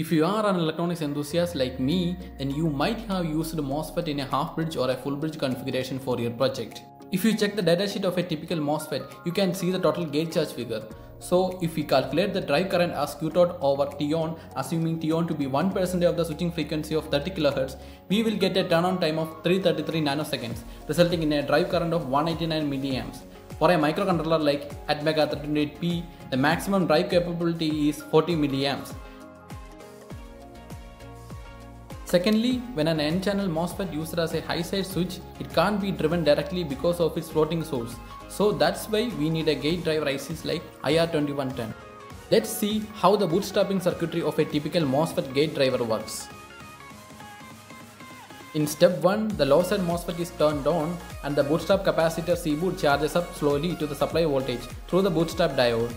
If you are an electronics enthusiast like me, then you might have used MOSFET in a half bridge or a full bridge configuration for your project. If you check the datasheet of a typical MOSFET, you can see the total gate charge figure. So if we calculate the drive current as Q dot over T on, assuming T on to be 1% of the switching frequency of 30 kHz, we will get a turn on time of 333 nanoseconds, resulting in a drive current of 189 milliamps. For a microcontroller like Atmega328P, the maximum drive capability is 40 milliamps. Secondly, when an N-channel MOSFET used as a high-side switch, it can't be driven directly because of its floating source. So that's why we need a gate driver ICs like IR2110. Let's see how the bootstrapping circuitry of a typical MOSFET gate driver works. In step 1, the low side MOSFET is turned on and the bootstrap capacitor C-boot charges up slowly to the supply voltage through the bootstrap diode.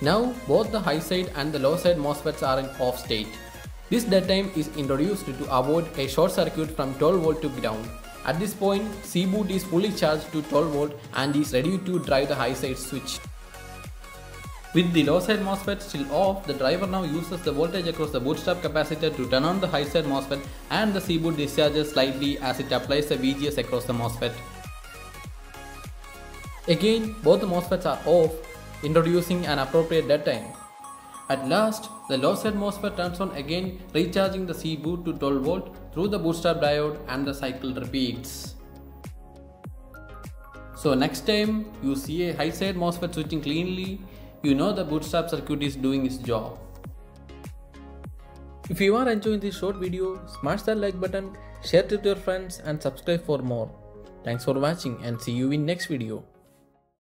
Now both the high side and the low side MOSFETs are in off state. This dead time is introduced to avoid a short circuit from 12 volt to ground. At this point, C-boot is fully charged to 12 volt and is ready to drive the high side switch. With the low side MOSFET still off, the driver now uses the voltage across the bootstrap capacitor to turn on the high side MOSFET and the C-boot discharges slightly as it applies the VGS across the MOSFET. Again, both the MOSFETs are off, introducing an appropriate dead time. At last, the lost MOSFET turns on again, recharging the C-boot to 12 volt through the bootstrap diode and the cycle repeats. So next time you see a high side MOSFET switching cleanly, you know the bootstrap circuit is doing its job. If you are enjoying this short video, smash that like button, share it with your friends and subscribe for more. Thanks for watching and see you in next video.